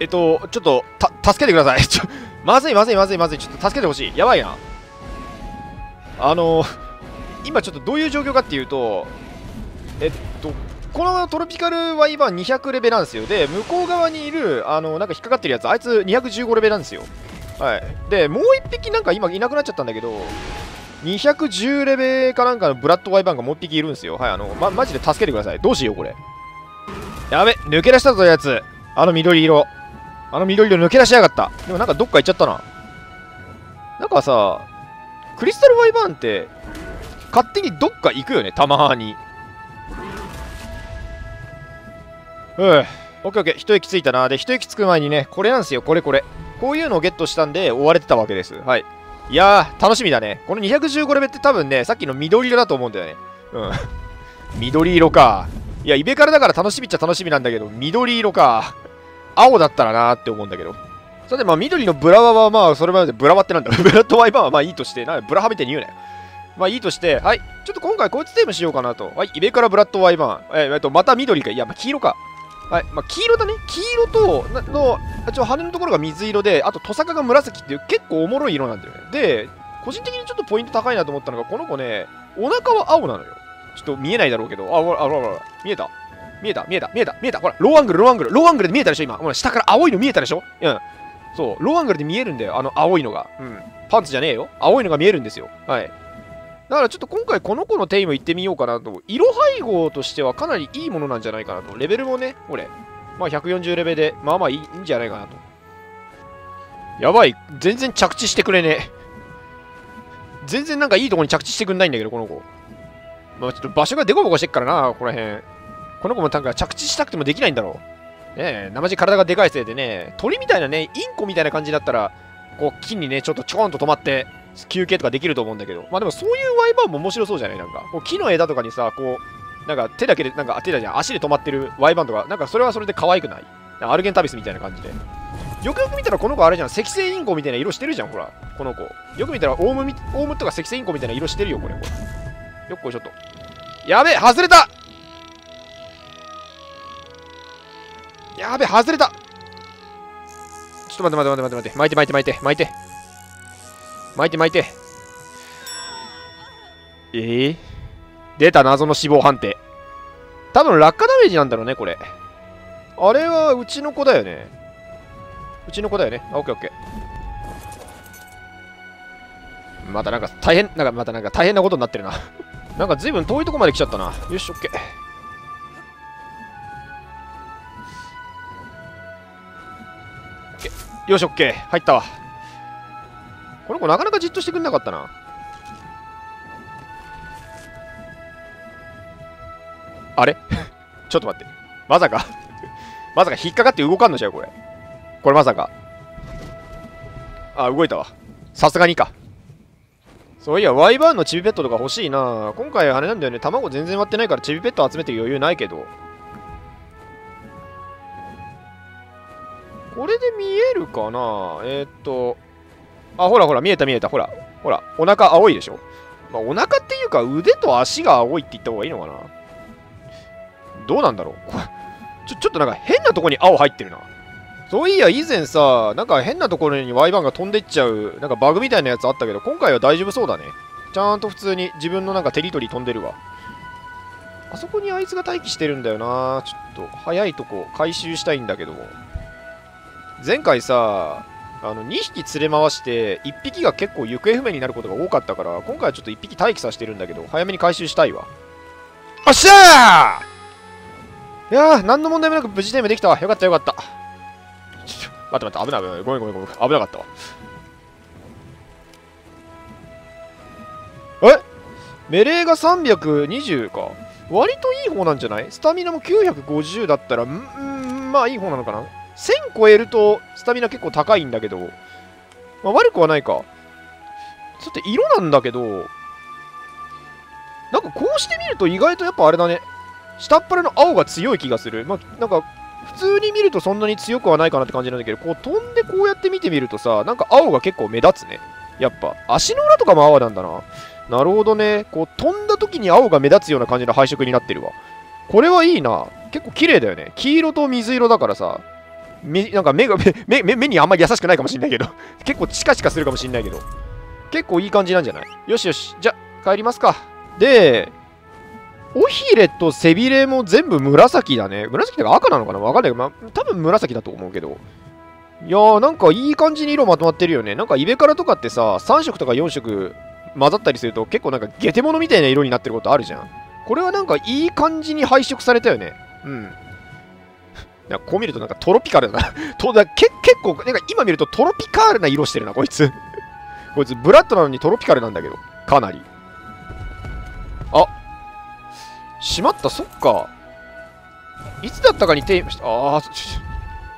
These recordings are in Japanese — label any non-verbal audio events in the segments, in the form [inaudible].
えっと、ちょっと、た、助けてください。[laughs] ちょ、まずいまずいまずいまずい。ちょっと助けてほしい。やばいな。あの今ちょっとどういう状況かっていうと、えっと、このトロピカルは今200レベなんですよ。で、向こう側にいる、あの、なんか引っかかってるやつ、あいつ215レベなんですよ。はい。で、もう1匹なんか今いなくなっちゃったんだけど、210レベかなんかのブラッドワイバーンがもう1匹いるんですよ。はい、あの、ま、マジで助けてください。どうしよう、これ。やべ、抜け出したぞ、やつ。あの緑色。あの緑色抜け出しやがった。でもなんかどっか行っちゃったな。なんかさ、クリスタルワイバーンって、勝手にどっか行くよね、たまに。うん。オッケーオッケー。一息ついたな。で、一息つく前にね、これなんですよ、これこれ。こういうのをゲットしたんで、追われてたわけです。はい。いやー、楽しみだね。この215レベルって多分ね、さっきの緑色だと思うんだよね。うん。[laughs] 緑色か。いや、イベカルだから楽しみっちゃ楽しみなんだけど、緑色か。青だったらなーって思うんだけど。さて、まあ、緑のブラワは、まあ、それまでブラワってなんだ。[laughs] ブラッドワイバーはまあいいとして、なブラハみたいに言うなよ。まあいいとして、はい。ちょっと今回こいつテーマしようかなと。はい。イベカラブラッドワイバーン。えー、えっと、また緑か。いや、まあ、黄色か。はい。まあ、黄色だね。黄色と、なの、ちょ、羽のところが水色で、あと、トサカが紫っていう結構おもろい色なんだよね。で、個人的にちょっとポイント高いなと思ったのが、この子ね、お腹は青なのよ。ちょっと見えないだろうけど、あ、ほら、あ、ほら、ほら、見えた？見えた見えた見えた見えたほら、ローアングル、ローアングル、ローアングルで見えたでしょ今。ほら、下から青いの見えたでしょうん。そう、ローアングルで見えるんだよ。あの青いのが。うん。パンツじゃねえよ。青いのが見えるんですよ。はい。だからちょっと今回この子のテイム行ってみようかなと。色配合としてはかなりいいものなんじゃないかなと。レベルもね、これ。まあ140レベルで、まあまあいいんじゃないかなと。やばい。全然着地してくれねえ。全然なんかいいとこに着地してくんないんだけど、この子。まあちょっと場所がデコボコしてっからな、ここら辺。この子もなんか着地したくてもできないんだろう。ねえ、生地体がでかいせいでね、鳥みたいなね、インコみたいな感じだったら、こう、木にね、ちょっとちょこんと止まって、休憩とかできると思うんだけど、まあでもそういうワイバーンも面白そうじゃない？なんか、こう木の枝とかにさ、こう、なんか手だけで、なんか手だじゃん、足で止まってるワイバーンとか、なんかそれはそれで可愛くない？アルゲンタビスみたいな感じで。よくよく見たらこの子あれじゃん、赤星インコみたいな色してるじゃん、ほら、この子。よく見たらオウムみ、オウムとか赤星インコみたいな色してるよ、これ、これ。よっこいしょっと。やべえ、外れたやべ、外れたちょっと待って待って待って待って、巻いて巻いて巻いて、巻いて。巻いて巻いて。えー、出た謎の死亡判定。多分落下ダメージなんだろうね、これ。あれはうちの子だよね。うちの子だよね。あ、オッケーオッケー。またなんか大変、なんかまたなんか大変なことになってるな。なんか随分遠いとこまで来ちゃったな。よし、オッケー。よし、オッケー。入ったわ。この子なかなかじっとしてくんなかったな。あれ？[laughs] ちょっと待って。まさか？まさか引っかかって動かんのじゃよ、これ。これまさか。あ、動いたわ。さすがにか。そういや、ワイバーンのチビペットとか欲しいな。今回あれなんだよね。卵全然割ってないからチビペット集めてる余裕ないけど。かな？えー、っと、あ、ほらほら、見えた見えた、ほら。ほら、お腹青いでしょ？まあ、お腹っていうか腕と足が青いって言った方がいいのかな？どうなんだろう？ちょ、ちょっとなんか変なとこに青入ってるな。そういや、以前さ、なんか変なところにワイバンが飛んでっちゃう、なんかバグみたいなやつあったけど、今回は大丈夫そうだね。ちゃんと普通に自分のなんかテリトリー飛んでるわ。あそこにあいつが待機してるんだよな。ちょっと、早いとこ回収したいんだけども。前回さ、あの2匹連れ回して1匹が結構行方不明になることが多かったから今回はちょっと1匹待機させてるんだけど早めに回収したいわ。おっしゃー!いやー何の問題もなく無事テームできたわ。よかったよかった。待って待って危ない危ないごめんごめんごめん危なかったわ。え？メレーが320か。割といい方なんじゃない？スタミナも950だったらんまあいい方なのかな？1000超えるとスタミナ結構高いんだけど、まあ、悪くはないか。さて、色なんだけど、なんかこうしてみると意外とやっぱあれだね。下っ腹の青が強い気がする。まあ、なんか、普通に見るとそんなに強くはないかなって感じなんだけど、こう飛んでこうやって見てみるとさ、なんか青が結構目立つね。やっぱ、足の裏とかも青なんだな。なるほどね。こう飛んだ時に青が目立つような感じの配色になってるわ。これはいいな。結構綺麗だよね。黄色と水色だからさ、目なんか目が目目目にあんまり優しくないかもしんないけど。[laughs] 結構チカチカするかもしんないけど。結構いい感じなんじゃない？よしよし。じゃ帰りますか。で尾ひれと背びれも全部紫だね。紫とか赤なのかな？わかんないけど、ま、多分紫だと思うけど。いやーなんかいい感じに色まとまってるよね。なんかイベカラとかってさ3色とか4色混ざったりすると結構なんかゲテモノみたいな色になってることあるじゃん。これはなんかいい感じに配色されたよね。うん。いやこう見るとなんかトロピカル [laughs] だなとだけ結構なんか今見るとトロピカルな色してるなこいつ。こいつブラッドなのにトロピカルなんだけどかなり。あしまったそっか。いつだったかにテイムしたああそっ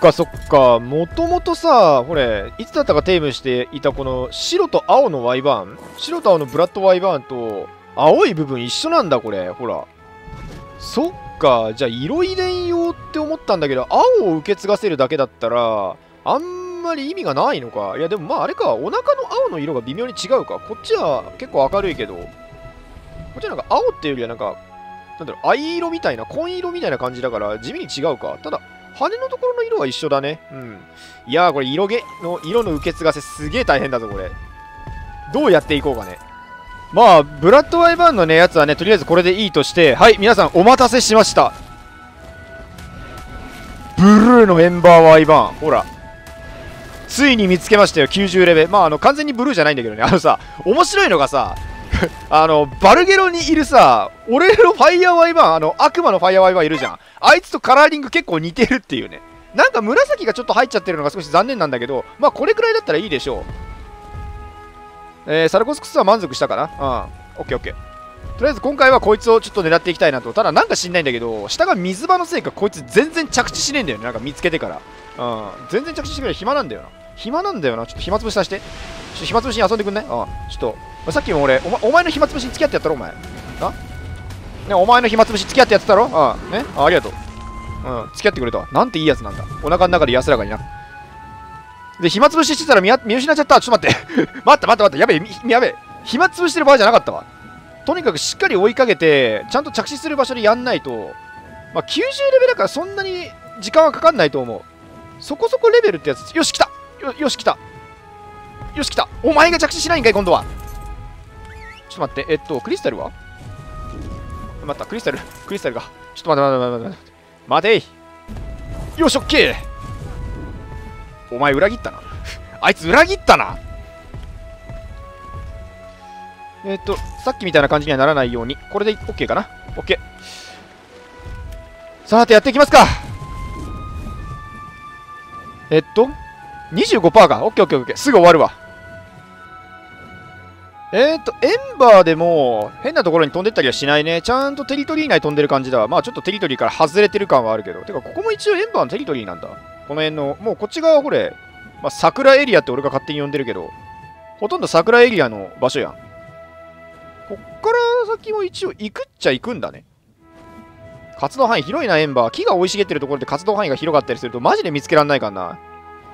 かそっか。もともとさほれいつだったかテイムしていたこの白と青のワイバーン？白と青のブラッドワイバーンと青い部分一緒なんだこれ。ほら。そっかじゃあ色遺伝用って思ったんだけど青を受け継がせるだけだったらあんまり意味がないのか。いやでもまああれかお腹の青の色が微妙に違うか。こっちは結構明るいけどこっちはなんか青っていうよりはなんかなんだろう藍色みたいな紺色みたいな感じだから地味に違うか。ただ羽のところの色は一緒だね。うん。いやーこれ色毛の色の受け継がせすげえ大変だぞこれ。どうやっていこうかね。まあブラッドワイバーンのねやつはねとりあえずこれでいいとしてはい皆さんお待たせしました。ブルーのエンバーワイバーン。ほら。ついに見つけましたよ90レベル。まああの完全にブルーじゃないんだけどね。あのさ面白いのがさ [laughs] あのバルゲロにいるさ俺のファイヤーワイバーンあの悪魔のファイヤーワイバーンいるじゃん。あいつとカラーリング結構似てるっていうね。なんか紫がちょっと入っちゃってるのが少し残念なんだけどまあこれくらいだったらいいでしょう。えー、サルコスクスは満足したかな？うん。オッケーオッケー。とりあえず今回はこいつをちょっと狙っていきたいなと。ただなんか知んないんだけど下が水場のせいかこいつ全然着地しねえんだよね。なんか見つけてから。うん。全然着地してくれ暇なんだよな。暇なんだよな。ちょっと暇つぶしさせて。ちょっと暇つぶしに遊んでくんね。うん。ちょっと、さっきも俺お,、ま、お前の暇つぶしに付き合ってやったろお前。あねお前の暇つぶし付き合ってやってたろ？ああね？あありがとう。うん。付き合ってくれたなんていいやつなんだ。お腹の中で安らかにな。で暇つぶししてたら見見失っちゃった。ちょっと待って。[laughs] 待った待った待ったやべえやべえ。暇つぶしてる場合じゃなかったわ。とにかくしっかり追いかけてちゃんと着地する場所でやんないと。まあ90レベルだからそんなに時間はかかんないと思う。そこそこレベルってやつよし来た。よよし来た。よし来た。お前が着地しないんかい今度は。ちょっと待って。えっとクリスタルは？待った。クリスタル？クリスタルがちょっと待って待って待って待ていよしオッケー。お前裏切ったなあいつ裏切ったなえっ、と、さっきみたいな感じにはならないように、これで OK かな ?OK。さて、やっていきますかえっと、25%か。OKOKOK。すぐ終わるわ。えっと、エンバーでも変なところに飛んでったりはしないね。ちゃんとテリトリー内飛んでる感じだわ。まあちょっとテリトリーから外れてる感はあるけど。てか、ここも一応エンバーのテリトリーなんだ。この辺の、もうこっち側これ、まあ、桜エリアって俺が勝手に呼んでるけど、ほとんど桜エリアの場所やん。こっから先も一応行くっちゃ行くんだね。活動範囲広いな、エンバー。木が生い茂ってるところで活動範囲が広かったりするとマジで見つけらんないからな。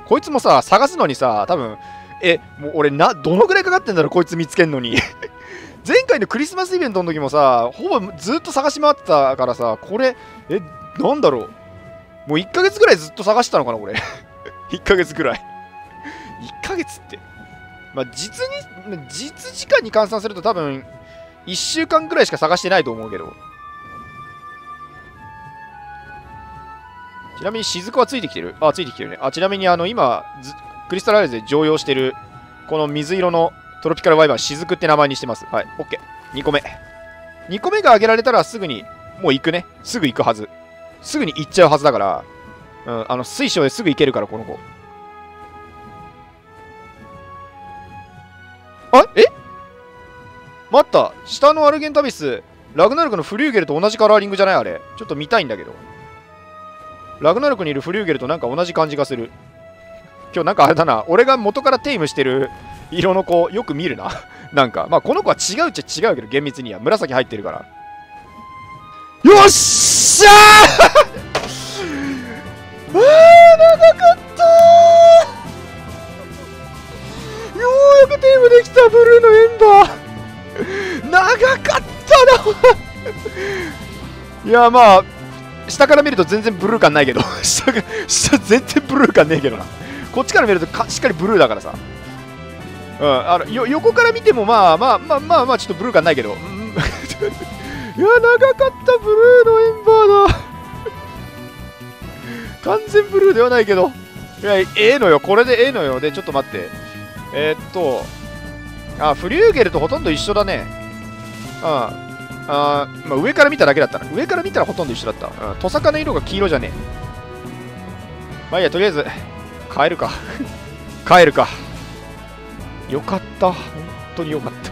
こいつもさ、探すのにさ、多分、え、もう俺な、どのぐらいかかってんだろ、こいつ見つけんのに。[laughs] 前回のクリスマスイベントの時もさ、ほぼずっと探し回ってたからさ、これ、え、なんだろう。もう1ヶ月ぐらいずっと探してたのかな、これ。[laughs] 1ヶ月ぐらい。1ヶ月って。まあ、実に、実時間に換算すると多分、1週間ぐらいしか探してないと思うけど。ちなみに雫はついてきてる？あ、ついてきてるね。あ、ちなみにあの、今、クリスタルアイズで常用してる、この水色のトロピカルワイバー、雫って名前にしてます。はい、OK。2個目。2個目が上げられたらすぐに、もう行くね。すぐ行くはず。すぐに行っちゃうはずだから、うん、あの、水晶ですぐ行けるから、この子。あえ？待った。下のアルゲンタビスラグナルクのフリューゲルと同じカラーリングじゃない？あれ。ちょっと見たいんだけど。ラグナルクにいるフリューゲルとなんか同じ感じがする。今日なんかあれだな。俺が元からテイムしてる [laughs] 色の子よく見るな。なんか。まあこの子は違うっちゃ違うけど厳密には。紫入ってるから。よっしゃー！[laughs] あー長かったようやくテームできたブルーのエンバー。長かったないやまあ下から見ると全然ブルー感ないけど。[laughs] 下が下全然ブルー感ねえけどな。こっちから見るとかしっかりブルーだからさ。うんあのよ横から見てもまあまあまあまあまあちょっとブルー感ないけど、うん、いや長かったブルーのエンバーだ完全ブルーではないけどいやええのよこれでええのよでちょっと待ってえー、っとあフリューゲルとほとんど一緒だねうんあまあ、上から見ただけだったな。上から見たらほとんど一緒だった。うん、トサカの色が黄色じゃねえ。まあいいや、とりあえず、帰るか。帰るか。よかった。本当によかった。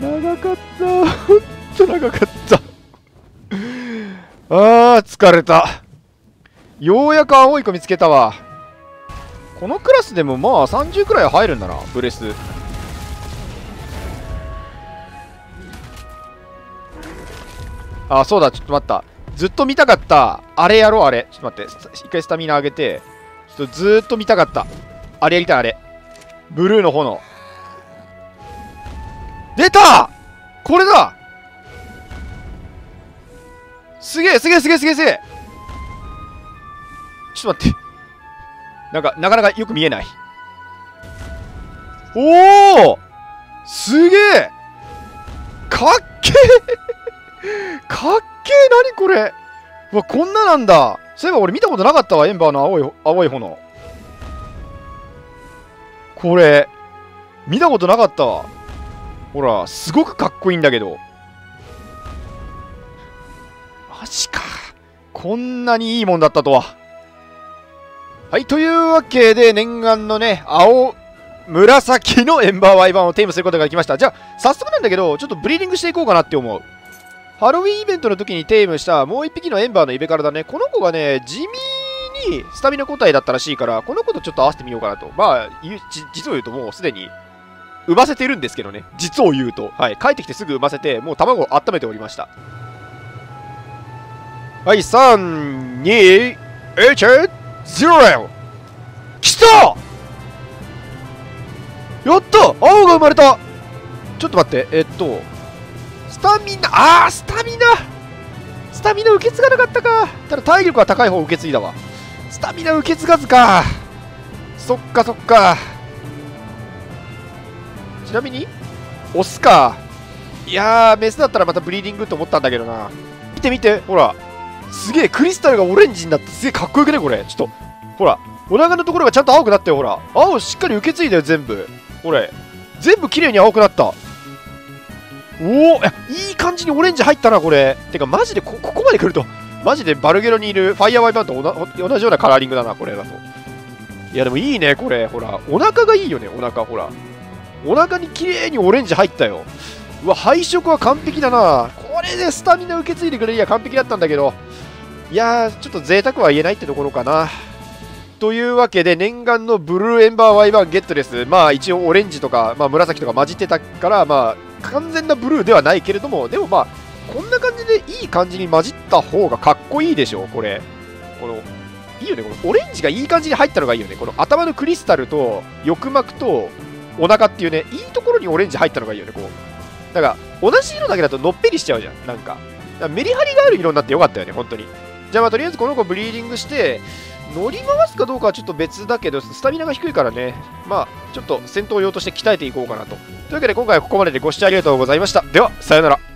長かった。本当長かった。あー、疲れた。ようやく青い子見つけたわ。このクラスでもまあ30くらい入るんだな、ブレス。あ、そうだ、ちょっと待った。ずっと見たかった。あれやろう、あれ。ちょっと待って。一回スタミナ上げて。ちょっとずっと見たかった。あれやりたい、あれ。ブルーの炎。出たこれだすげえ、すげえ、すげえ、すげえ、すげえ。ちょっと待って。なんか、なかなかよく見えない。おおすげえ！かっけえ！[laughs] かっけえ何これ？うわこんななんだ。そういえば俺見たことなかったわエンバーの青い青い炎。これ見たことなかったわ。ほらすごくかっこいいんだけど。マジかこんなにいいもんだったとははいというわけで念願のね青紫のエンバーワイバーをテーマすることができましたじゃあ早速なんだけどちょっとブリーディングしていこうかなって思うハロウィンイベントの時にテーマしたもう一匹のエンバーのイベからだね。この子がね、地味にスタミナ個体だったらしいから、この子とちょっと合わせてみようかなと。まあ、実を言うともうすでに産ませてるんですけどね。実を言うと。はい。帰ってきてすぐ産ませて、もう卵を温めておりました。はい、3、2、1、0! 来た！やった！青が生まれた！ちょっと待って、えっと、スタミナああスタミナ！スタミナ受け継がなかったか。ただ体力は高い方受け継いだわ。スタミナ受け継がずか。そっかそっか。ちなみにオスか。いやーメスだったらまたブリーディングと思ったんだけどな。見て見てほら。すげえクリスタルがオレンジになってすげえかっこよくねこれ。ちょっとほらお腹のところがちゃんと青くなったよほら。青しっかり受け継いだよ全部。これ全部綺麗に青くなった。おおいい感じにオレンジ入ったなこれ。てかマジでここまで来るとマジでバルゲロにいるファイヤーワイバーと同じようなカラーリングだなこれだと。いやでもいいねこれ。ほらお腹がいいよねお腹ほら。お腹に綺麗にオレンジ入ったよ。うわ配色は完璧だな。これでスタミナ受け継いでくれりゃ完璧だったんだけど。いやーちょっと贅沢は言えないってところかなというわけで念願のブルーエンバーワイバーゲットですまあ一応オレンジとか、まあ、紫とか混じってたからまあ完全なブルーではないけれども、でもまあ、こんな感じでいい感じに混じった方がかっこいいでしょ、これ。この、いいよね、このオレンジがいい感じに入ったのがいいよね。この頭のクリスタルと翼膜とお腹っていうね、いいところにオレンジ入ったのがいいよね、こう。だから、同じ色だけだとのっぺりしちゃうじゃん、なんか。かメリハリがある色になってよかったよね、本当に。じゃあまあ、とりあえずこの子ブリーディングして、乗り回すかどうかはちょっと別だけど、スタミナが低いからね、まあ、ちょっと戦闘用として鍛えていこうかなと。というわけで今回はここまででご視聴ありがとうございました。では、さよなら。